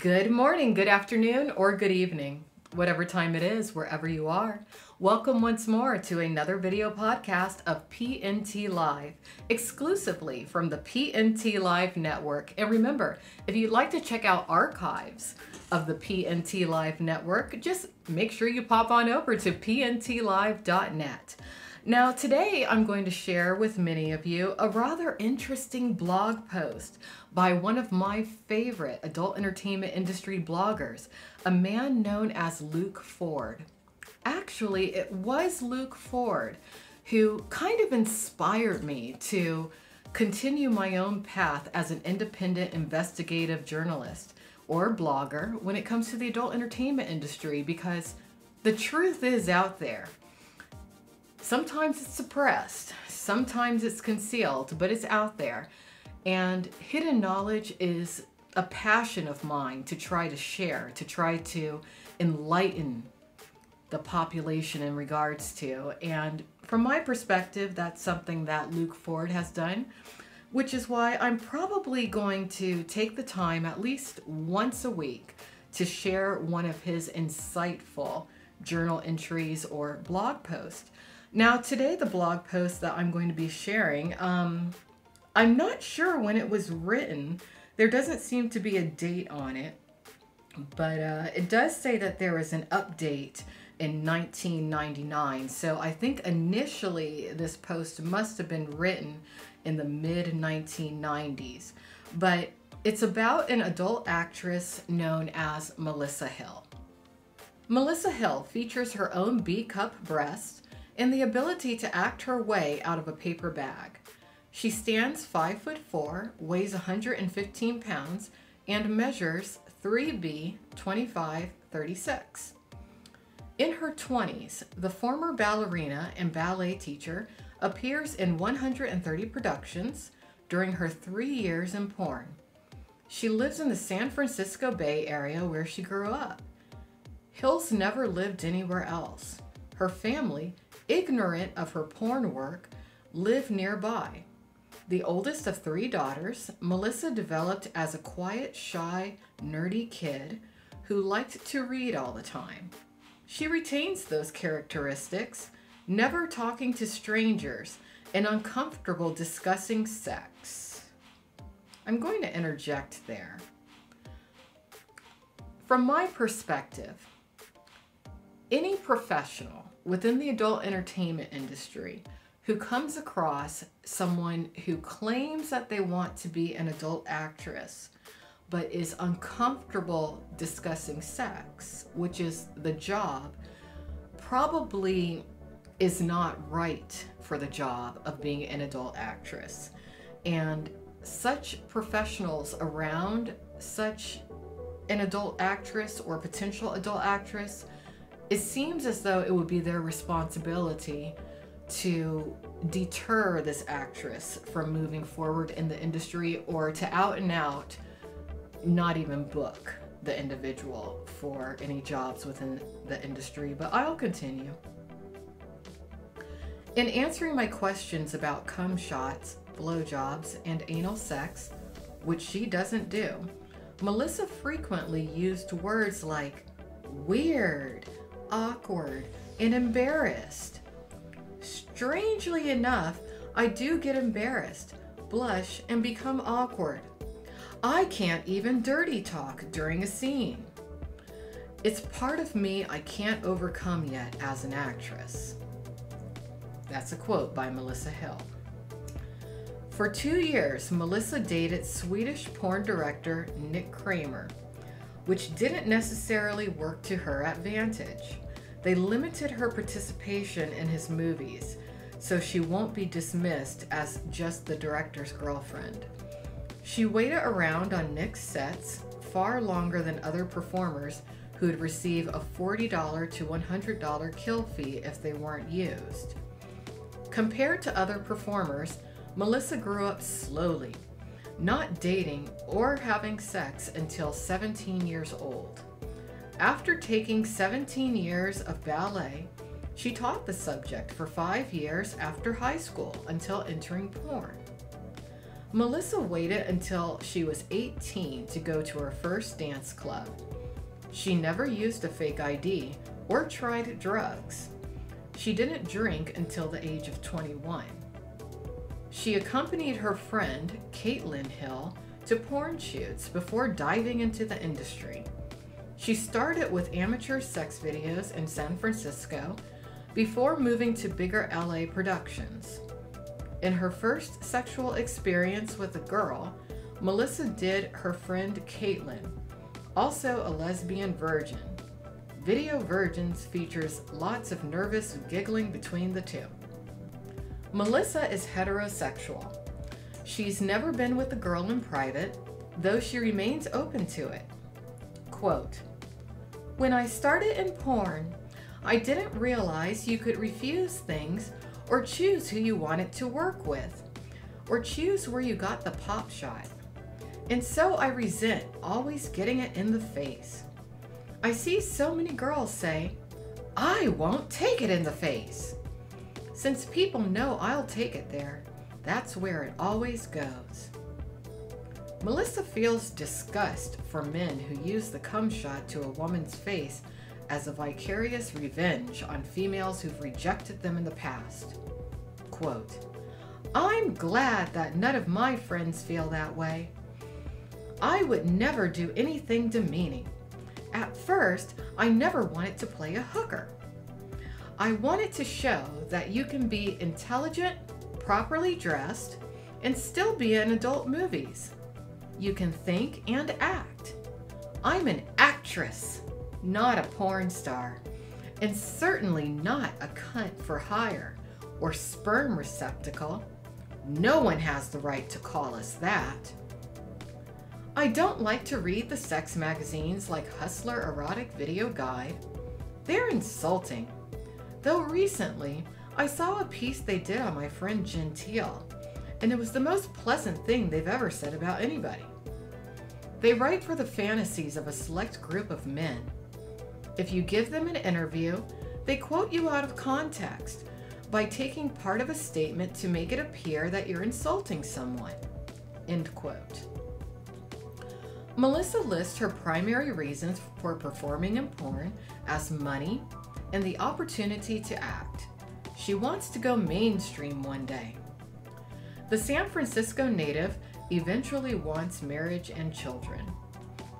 Good morning, good afternoon, or good evening, whatever time it is, wherever you are. Welcome once more to another video podcast of PNT Live, exclusively from the PNT Live network. And remember, if you'd like to check out archives of the PNT Live network, just make sure you pop on over to pntlive.net. Now, today I'm going to share with many of you a rather interesting blog post by one of my favorite adult entertainment industry bloggers, a man known as Luke Ford. Actually, it was Luke Ford who kind of inspired me to continue my own path as an independent investigative journalist or blogger when it comes to the adult entertainment industry because the truth is out there. Sometimes it's suppressed, sometimes it's concealed, but it's out there. And hidden knowledge is a passion of mine to try to share, to try to enlighten the population in regards to. And from my perspective, that's something that Luke Ford has done, which is why I'm probably going to take the time at least once a week to share one of his insightful journal entries or blog posts. Now, today, the blog post that I'm going to be sharing, um, I'm not sure when it was written. There doesn't seem to be a date on it, but uh, it does say that there is an update in 1999. So I think initially this post must have been written in the mid 1990s, but it's about an adult actress known as Melissa Hill. Melissa Hill features her own B cup breast and the ability to act her way out of a paper bag. She stands 5 foot 4, weighs 115 pounds, and measures 3B 2536. In her 20s, the former ballerina and ballet teacher appears in 130 productions during her three years in porn. She lives in the San Francisco Bay Area where she grew up. Hills never lived anywhere else. Her family ignorant of her porn work, live nearby. The oldest of three daughters, Melissa developed as a quiet, shy, nerdy kid who liked to read all the time. She retains those characteristics, never talking to strangers and uncomfortable discussing sex. I'm going to interject there. From my perspective, any professional within the adult entertainment industry who comes across someone who claims that they want to be an adult actress but is uncomfortable discussing sex, which is the job, probably is not right for the job of being an adult actress. And such professionals around such an adult actress or potential adult actress it seems as though it would be their responsibility to deter this actress from moving forward in the industry or to out and out not even book the individual for any jobs within the industry. But I'll continue. In answering my questions about cum shots, blowjobs, and anal sex, which she doesn't do, Melissa frequently used words like weird, awkward and embarrassed. Strangely enough, I do get embarrassed, blush, and become awkward. I can't even dirty talk during a scene. It's part of me I can't overcome yet as an actress. That's a quote by Melissa Hill. For two years, Melissa dated Swedish porn director Nic Cramer, which didn't necessarily work to her advantage. They limited her participation in his movies, so she won't be dismissed as just the director's girlfriend. She waited around on Nic's sets far longer than other performers who would receive a $40 to $100 kill fee if they weren't used. Compared to other performers, Melissa grew up slowly, not dating or having sex until 17 years old. After taking 17 years of ballet, she taught the subject for five years after high school until entering porn. Melissa waited until she was 18 to go to her first dance club. She never used a fake ID or tried drugs. She didn't drink until the age of 21. She accompanied her friend, Caitlin Hill, to porn shoots before diving into the industry. She started with amateur sex videos in San Francisco before moving to bigger LA productions. In her first sexual experience with a girl, Melissa did her friend Caitlin, also a lesbian virgin. Video Virgins features lots of nervous giggling between the two. Melissa is heterosexual. She's never been with a girl in private, though she remains open to it. Quote, When I started in porn, I didn't realize you could refuse things or choose who you wanted to work with, or choose where you got the pop shot. And so I resent always getting it in the face. I see so many girls say, I won't take it in the face. Since people know I'll take it there, that's where it always goes. Melissa feels disgust for men who use the cum shot to a woman's face as a vicarious revenge on females who've rejected them in the past. Quote, I'm glad that none of my friends feel that way. I would never do anything demeaning. At first, I never wanted to play a hooker. I wanted to show that you can be intelligent, properly dressed, and still be in adult movies. You can think and act. I'm an actress not a porn star, and certainly not a cunt for hire or sperm receptacle. No one has the right to call us that. I don't like to read the sex magazines like Hustler Erotic Video Guide. They're insulting. Though recently, I saw a piece they did on my friend Gentile, and it was the most pleasant thing they've ever said about anybody. They write for the fantasies of a select group of men if you give them an interview, they quote you out of context by taking part of a statement to make it appear that you're insulting someone. End quote. Melissa lists her primary reasons for performing in porn as money and the opportunity to act. She wants to go mainstream one day. The San Francisco native eventually wants marriage and children.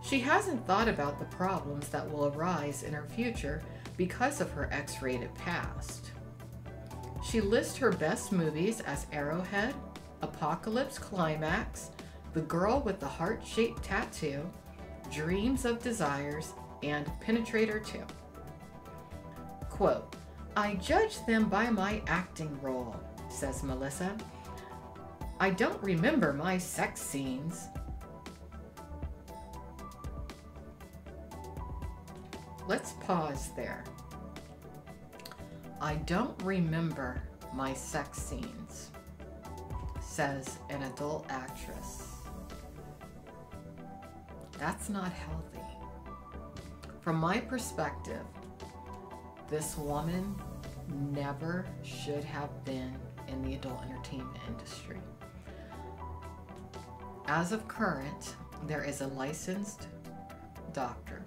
She hasn't thought about the problems that will arise in her future because of her X rated past. She lists her best movies as Arrowhead, Apocalypse Climax, The Girl with the Heart Shaped Tattoo, Dreams of Desires, and Penetrator 2. Quote, I judge them by my acting role, says Melissa. I don't remember my sex scenes. let's pause there. I don't remember my sex scenes, says an adult actress. That's not healthy. From my perspective, this woman never should have been in the adult entertainment industry. As of current, there is a licensed doctor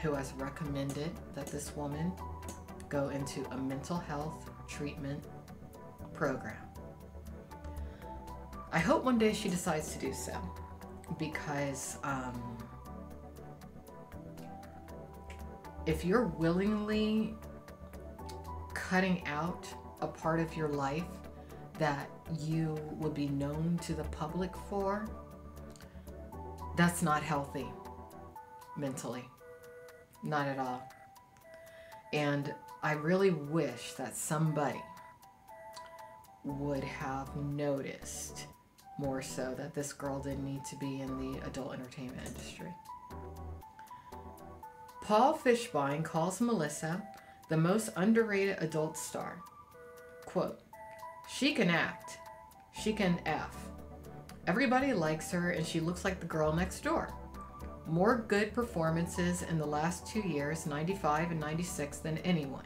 who has recommended that this woman go into a mental health treatment program. I hope one day she decides to do so because um, if you're willingly cutting out a part of your life that you would be known to the public for, that's not healthy mentally. Not at all. And I really wish that somebody would have noticed more so that this girl didn't need to be in the adult entertainment industry. Paul Fishbein calls Melissa the most underrated adult star. Quote, she can act. She can F. Everybody likes her and she looks like the girl next door more good performances in the last two years, 95 and 96, than anyone.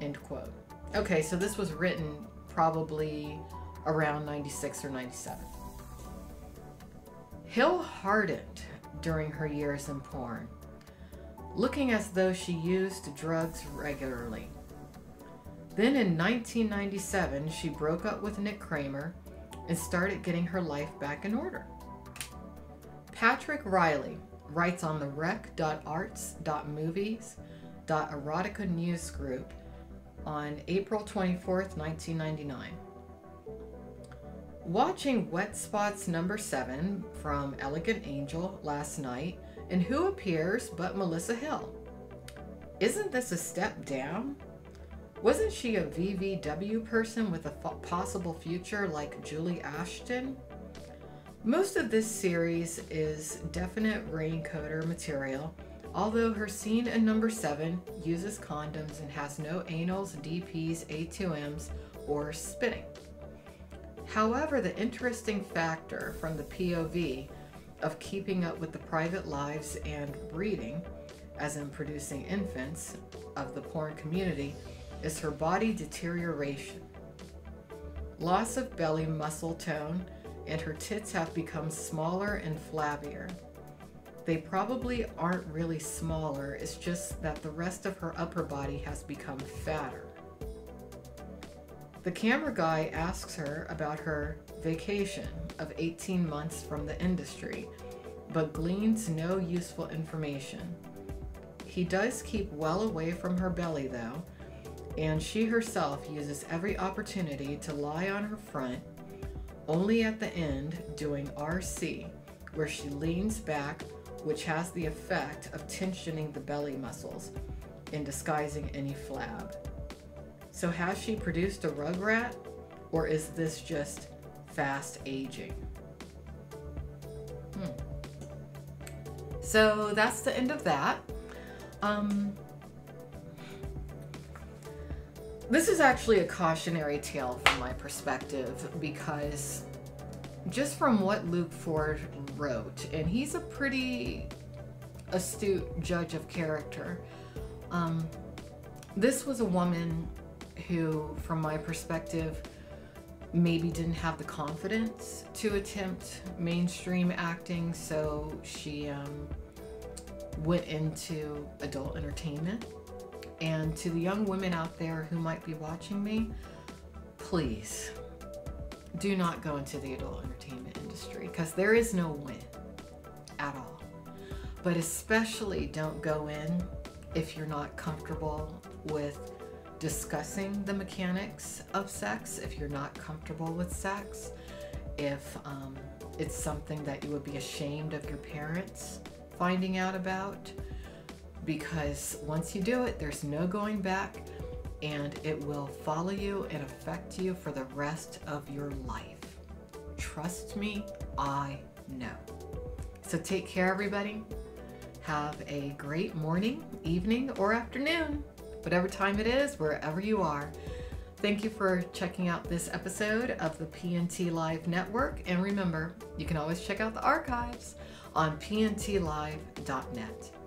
End quote. Okay, so this was written probably around 96 or 97. Hill hardened during her years in porn, looking as though she used drugs regularly. Then in 1997, she broke up with Nic Cramer and started getting her life back in order. Patrick Riley writes on the rec.arts.movies.erotica news group on April 24th, 1999. Watching Wet Spots number 7 from Elegant Angel last night, and who appears but Melissa Hill? Isn't this a step down? Wasn't she a VVW person with a possible future like Julie Ashton? Most of this series is definite raincoater material, although her scene in number 7 uses condoms and has no anals, DPs, A2Ms, or spinning. However, the interesting factor from the POV of keeping up with the private lives and breeding, as in producing infants, of the porn community is her body deterioration. Loss of belly muscle tone, and her tits have become smaller and flabbier. They probably aren't really smaller, it's just that the rest of her upper body has become fatter. The camera guy asks her about her vacation of 18 months from the industry, but gleans no useful information. He does keep well away from her belly though, and she herself uses every opportunity to lie on her front, only at the end doing RC, where she leans back, which has the effect of tensioning the belly muscles and disguising any flab. So has she produced a rugrat, or is this just fast aging? Hmm. So that's the end of that. Um, this is actually a cautionary tale from my perspective because just from what Luke Ford wrote, and he's a pretty astute judge of character. Um, this was a woman who, from my perspective, maybe didn't have the confidence to attempt mainstream acting, so she um, went into adult entertainment. And to the young women out there who might be watching me, please do not go into the adult entertainment industry because there is no win at all. But especially don't go in if you're not comfortable with discussing the mechanics of sex, if you're not comfortable with sex, if um, it's something that you would be ashamed of your parents finding out about because once you do it, there's no going back and it will follow you and affect you for the rest of your life. Trust me, I know. So take care, everybody. Have a great morning, evening, or afternoon, whatever time it is, wherever you are. Thank you for checking out this episode of the PNT Live Network. And remember, you can always check out the archives on pntlive.net.